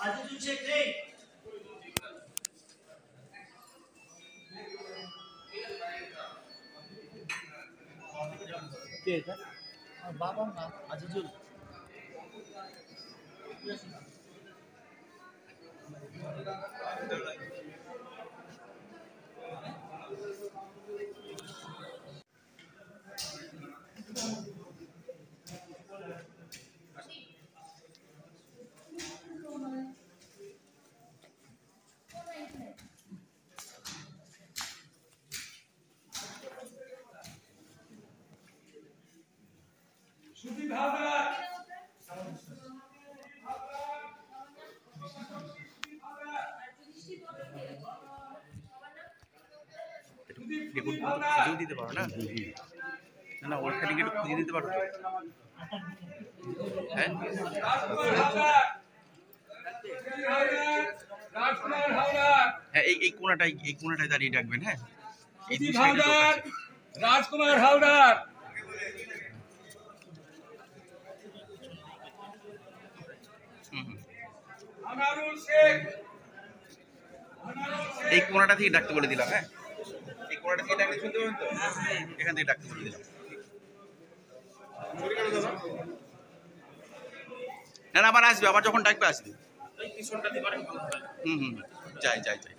આજે તું ચેક નહીં బాబా అజిజుల్ দেখুন খুঁজেও দিতে পারো না? না না একটু খুঁজে দিতে পারো। হ্যাঁ? হ্যাঁ এই এই কোনাটাই এই কোনাটায় দাঁড়িয়ে ডাকবেন হ্যাঁ। রাজকুমার হালদার এই কোনাটা থেকে ডাকতে বলে দিলাম হ্যাঁ? এই কোনাটা থেকে ডাকতে শুনতে পাবেন তো? এখান থেকে ডাকতে বলে দিলাম। না না আবার আসবে আবার যখন ডাকবে আসবে। হুম হুম। যাই যাই যাই।